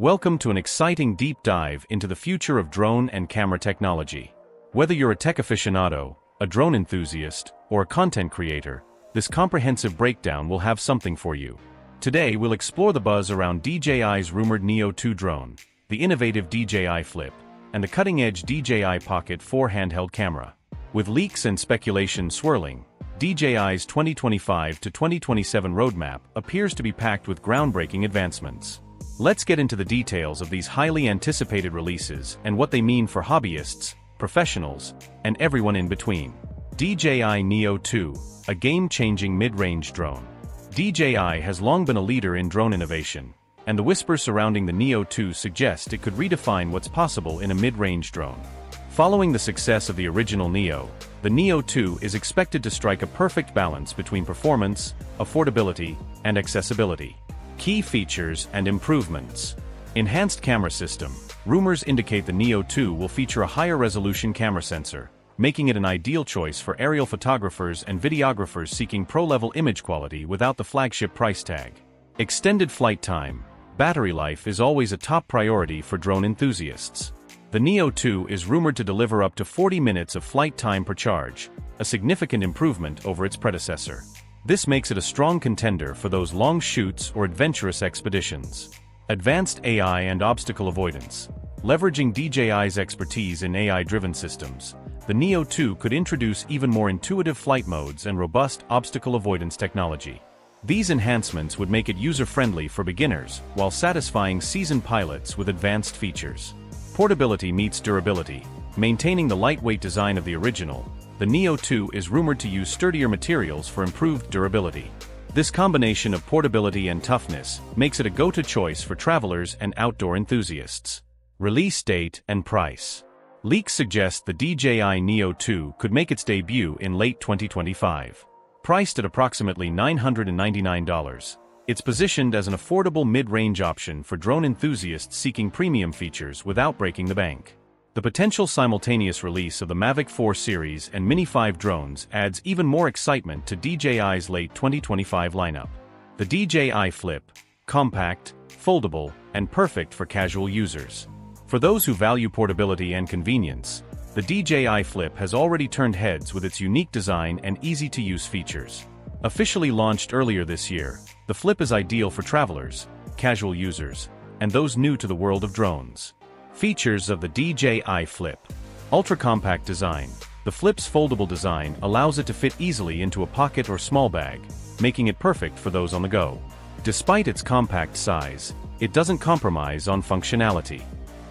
Welcome to an exciting deep dive into the future of drone and camera technology. Whether you're a tech aficionado, a drone enthusiast, or a content creator, this comprehensive breakdown will have something for you. Today we'll explore the buzz around DJI's rumored Neo 2 drone, the innovative DJI Flip, and the cutting-edge DJI Pocket 4 handheld camera. With leaks and speculation swirling, DJI's 2025 to 2027 roadmap appears to be packed with groundbreaking advancements. Let's get into the details of these highly anticipated releases and what they mean for hobbyists, professionals, and everyone in between. DJI Neo 2, a game-changing mid-range drone. DJI has long been a leader in drone innovation, and the whispers surrounding the Neo 2 suggest it could redefine what's possible in a mid-range drone. Following the success of the original Neo, the Neo 2 is expected to strike a perfect balance between performance, affordability, and accessibility. Key features and improvements. Enhanced camera system. Rumors indicate the Neo 2 will feature a higher resolution camera sensor, making it an ideal choice for aerial photographers and videographers seeking pro-level image quality without the flagship price tag. Extended flight time. Battery life is always a top priority for drone enthusiasts. The Neo 2 is rumored to deliver up to 40 minutes of flight time per charge, a significant improvement over its predecessor. This makes it a strong contender for those long shoots or adventurous expeditions. Advanced AI and obstacle avoidance. Leveraging DJI's expertise in AI-driven systems, the Neo 2 could introduce even more intuitive flight modes and robust obstacle avoidance technology. These enhancements would make it user-friendly for beginners while satisfying seasoned pilots with advanced features. Portability meets durability. Maintaining the lightweight design of the original, the Neo 2 is rumored to use sturdier materials for improved durability. This combination of portability and toughness makes it a go-to choice for travelers and outdoor enthusiasts. Release date and price. Leaks suggest the DJI Neo 2 could make its debut in late 2025. Priced at approximately $999, it's positioned as an affordable mid-range option for drone enthusiasts seeking premium features without breaking the bank. The potential simultaneous release of the Mavic 4 series and Mini 5 drones adds even more excitement to DJI's late 2025 lineup. The DJI Flip, compact, foldable, and perfect for casual users. For those who value portability and convenience, the DJI Flip has already turned heads with its unique design and easy-to-use features. Officially launched earlier this year, the Flip is ideal for travelers, casual users, and those new to the world of drones. Features of the DJI Flip. Ultra-compact design. The Flip's foldable design allows it to fit easily into a pocket or small bag, making it perfect for those on the go. Despite its compact size, it doesn't compromise on functionality.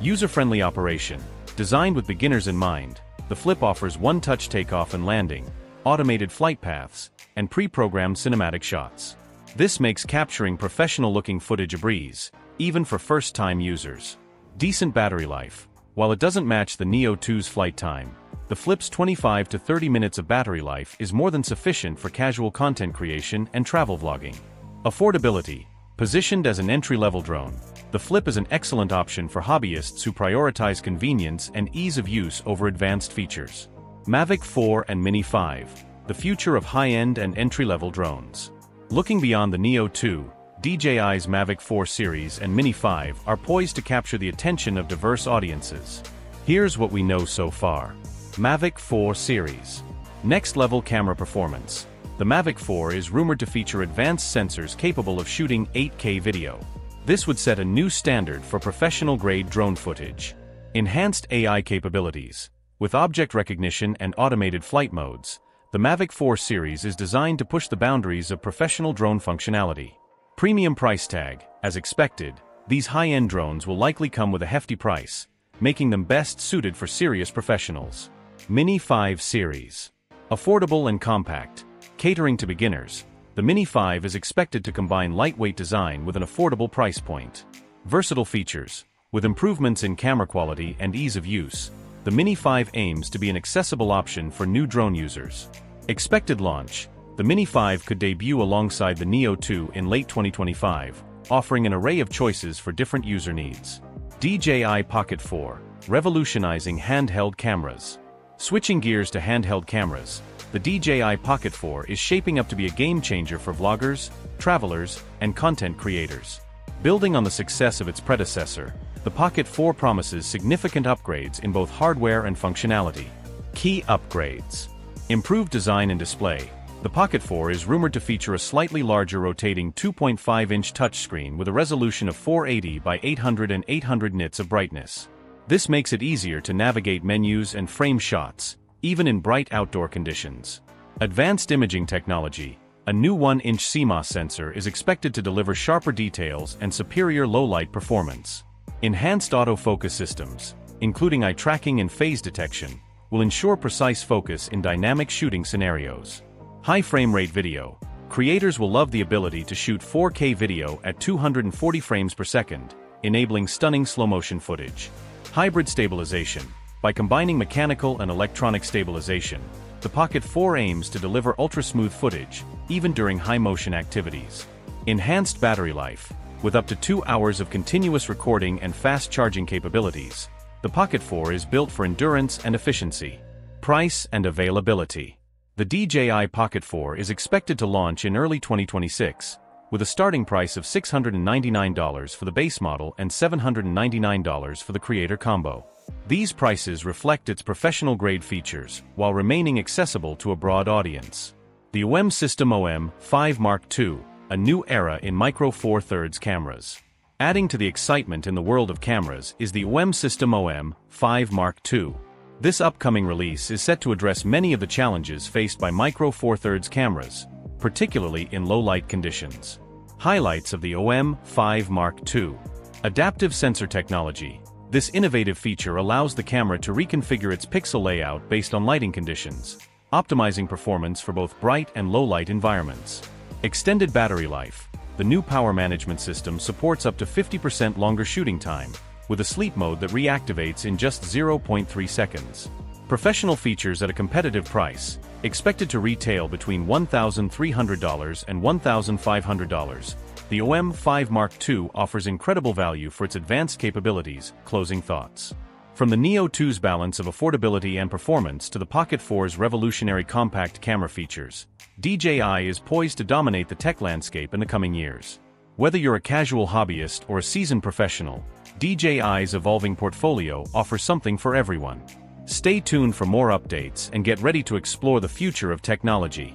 User-friendly operation. Designed with beginners in mind, the Flip offers one-touch takeoff and landing, automated flight paths, and pre-programmed cinematic shots. This makes capturing professional-looking footage a breeze, even for first-time users. Decent battery life. While it doesn't match the Neo 2's flight time, the Flip's 25 to 30 minutes of battery life is more than sufficient for casual content creation and travel vlogging. Affordability. Positioned as an entry-level drone, the Flip is an excellent option for hobbyists who prioritize convenience and ease of use over advanced features. Mavic 4 and Mini 5, the future of high-end and entry-level drones. Looking beyond the Neo 2, DJI's Mavic 4 series and Mini 5 are poised to capture the attention of diverse audiences. Here's what we know so far. Mavic 4 series. Next-level camera performance. The Mavic 4 is rumored to feature advanced sensors capable of shooting 8K video. This would set a new standard for professional-grade drone footage. Enhanced AI capabilities. With object recognition and automated flight modes, the Mavic 4 series is designed to push the boundaries of professional drone functionality. Premium price tag, as expected, these high-end drones will likely come with a hefty price, making them best suited for serious professionals. Mini 5 Series. Affordable and compact, catering to beginners, the Mini 5 is expected to combine lightweight design with an affordable price point. Versatile features, with improvements in camera quality and ease of use, the Mini 5 aims to be an accessible option for new drone users. Expected launch, the Mini 5 could debut alongside the Neo 2 in late 2025, offering an array of choices for different user needs. DJI Pocket 4, revolutionizing handheld cameras. Switching gears to handheld cameras, the DJI Pocket 4 is shaping up to be a game changer for vloggers, travelers, and content creators. Building on the success of its predecessor, the Pocket 4 promises significant upgrades in both hardware and functionality. Key upgrades. Improved design and display. The Pocket 4 is rumored to feature a slightly larger rotating 2.5-inch touchscreen with a resolution of 480 by 800 and 800 nits of brightness. This makes it easier to navigate menus and frame shots, even in bright outdoor conditions. Advanced imaging technology. A new 1-inch CMOS sensor is expected to deliver sharper details and superior low-light performance. Enhanced autofocus systems, including eye tracking and phase detection, will ensure precise focus in dynamic shooting scenarios. High frame rate video. Creators will love the ability to shoot 4K video at 240 frames per second, enabling stunning slow-motion footage. Hybrid stabilization. By combining mechanical and electronic stabilization, the Pocket 4 aims to deliver ultra-smooth footage, even during high-motion activities. Enhanced battery life. With up to two hours of continuous recording and fast charging capabilities, the Pocket 4 is built for endurance and efficiency. Price and availability. The DJI Pocket 4 is expected to launch in early 2026, with a starting price of $699 for the base model and $799 for the Creator Combo. These prices reflect its professional-grade features, while remaining accessible to a broad audience. The OM System OM5 Mark II, a new era in Micro Four Thirds cameras. Adding to the excitement in the world of cameras is the OM System OM5 Mark II. This upcoming release is set to address many of the challenges faced by Micro Four Thirds cameras, particularly in low-light conditions. Highlights of the OM5 Mark II. Adaptive sensor technology, this innovative feature allows the camera to reconfigure its pixel layout based on lighting conditions, optimizing performance for both bright and low-light environments. Extended battery life. The new power management system supports up to 50% longer shooting time, with a sleep mode that reactivates in just 0.3 seconds. Professional features at a competitive price, expected to retail between $1,300 and $1,500, the OM5 Mark II offers incredible value for its advanced capabilities, closing thoughts. From the Neo 2's balance of affordability and performance to the Pocket 4's revolutionary compact camera features, DJI is poised to dominate the tech landscape in the coming years. Whether you're a casual hobbyist or a seasoned professional, DJI's evolving portfolio offers something for everyone. Stay tuned for more updates and get ready to explore the future of technology.